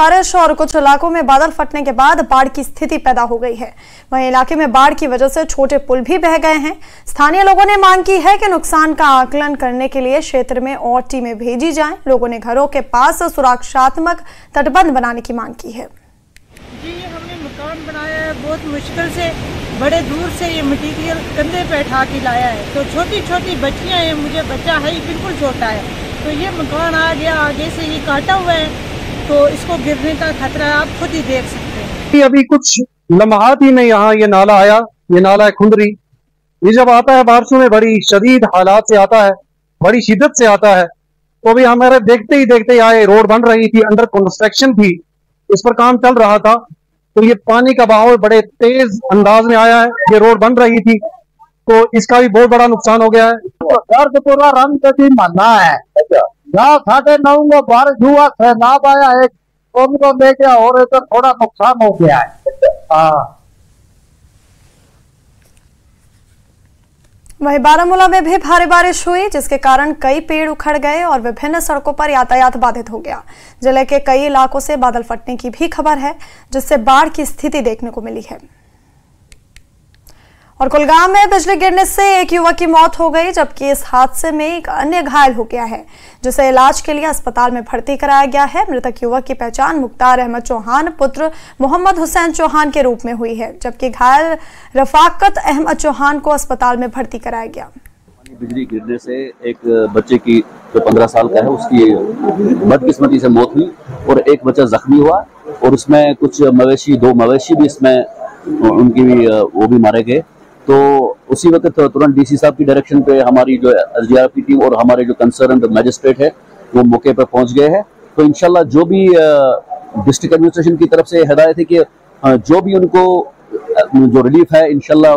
बारिश और कुछ इलाकों में बादल फटने के बाद बाढ़ की स्थिति पैदा हो गई है। वहीं इलाके में बाढ़ की वजह से छोटे पुल भी बह गए हैं। स्थानीय लोगों ने मांग की है कि नुकसान का आकलन करने के लिए क्षेत्र में और टीमें भेजी जाएँ। लोगों ने घरों के पास सुरक्षात्मक तटबंध बनाने की मांग की है। जी हमने मकान बनाया है। बहुत मुश्किल से, बड़े दूर से ये मटेरियल कंधे पे उठा के लाया है। तो छोटी छोटी बच्चियाँ हैं, मुझे बच्चा है ही बिल्कुल छोटा है। तो ये मकान आ गया, आगे से ये काटा हुआ है। तो इसको गिरने का खतरा आप खुद ही देख सकते हैं। अभी कुछ लम्हात ही में यहाँ ये नाला आया ये नाला है खुंदरी। ये जब आता है बारिशों में बड़ी शदीद हालात से आता है बड़ी शिद्दत से आता है। तो अभी हमारे देखते ही देखते ही आए रोड बन रही थी अंडर कंस्ट्रक्शन थी। इस पर काम चल रहा था। तो ये पानी का बहाव बड़े तेज अंदाज में आया है ये रोड बन रही थी। तो इसका भी बहुत बड़ा नुकसान हो गया है। दर्द पूरा रंग कभी मना है। जहाँ साढ़े नौ में बारिश हुआ सैलाब आया, एक उनको ले गया और इधर थोड़ा नुकसान हो गया है। हाँ। वहीं बारामूला में भी भारी बारिश हुई, जिसके कारण कई पेड़ उखड़ गए और विभिन्न सड़कों पर यातायात बाधित हो गया। ज़िले के कई इलाकों से बादल फटने की भी खबर है, जिससे बाढ़ की स्थिति देखने को मिली है। और कुलगाम में बिजली गिरने से एक युवक की मौत हो गई, जबकि इस हादसे में एक अन्य घायल हो गया है, जिसे इलाज के लिए अस्पताल में भर्ती कराया गया है। मृतक युवक की पहचान मुख्तार अहमद चौहान, पुत्र मोहम्मद हुसैन चौहान के रूप में हुई है, जबकि घायल रफाकत अहमद चौहान को अस्पताल में भर्ती कराया गया। बिजली गिरने से एक बच्चे की जो पंद्रह साल का है, उसकी बदकिस्मती से मौत हुई और एक बच्चा जख्मी हुआ और उसमें कुछ मवेशी, दो मवेशी भी इसमें, उनकी भी, वो भी मारे गए। तो उसी वक्त तुरंत डीसी साहब की डायरेक्शन पे हमारी जो एस की टीम और हमारे जो कंसर्न मैजिस्ट्रेट है, वो मौके पर पहुँच गए हैं। तो इनशाला जो भी डिस्ट्रिक्ट एडमिनिस्ट्रेशन की तरफ़ से हदायत है कि जो भी उनको जो रिलीफ है इनशाला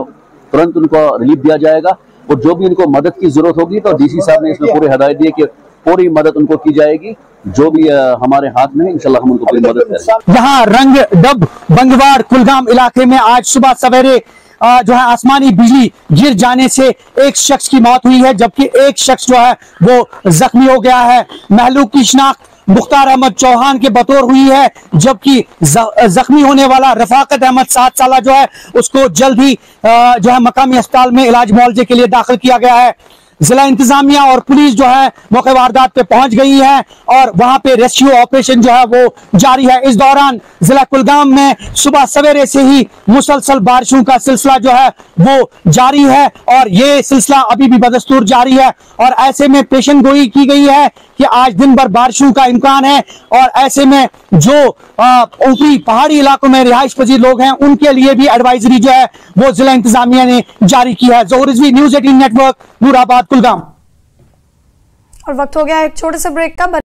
तुरंत उनको रिलीफ दिया जाएगा और जो भी उनको मदद की ज़रूरत होगी तो डीसी साहब ने इसमें पूरी हदायत दी है कि पूरी मदद उनको की जाएगी। जो भी हमारे हाथ में इंशाल्लाह हम उनको पूरी मदद करेंगे। यहाँ रंग डब बंगवाड़ कुलगाम इलाके में आज सुबह सवेरे जो है आसमानी बिजली गिर जाने से एक शख्स की मौत हुई है, जबकि एक शख्स जो है वो जख्मी हो गया है। महलूक की शनाख्त मुख्तार अहमद चौहान के बतौर हुई है, जबकि जख्मी होने वाला रफाकत अहमद सात साल जो है, उसको जल्द ही जो है मकामी अस्पताल में इलाज मुआवजे के लिए दाखिल किया गया है। जिला इंतजामिया और पुलिस जो है मौके वारदात पे पहुँच गई है और वहाँ पे रेस्क्यू ऑपरेशन जो है वो जारी है। इस दौरान जिला कुलगाम में सुबह सवेरे से ही मुसलसल बारिशों का सिलसिला जो है वो जारी है और ये सिलसिला अभी भी बदस्तूर जारी है और ऐसे में पेशन गोई की गई है कि आज दिन भर बारिशों का इम्कान है और ऐसे में जो ऊपरी पहाड़ी इलाकों में रिहाइश पजीर लोग हैं, उनके लिए भी एडवाइजरी जो है वो जिला इंतजामिया ने जारी की है। Johar news eighteen network Nurabad Kulgam. और वक्त हो गया एक छोटे से ब्रेक का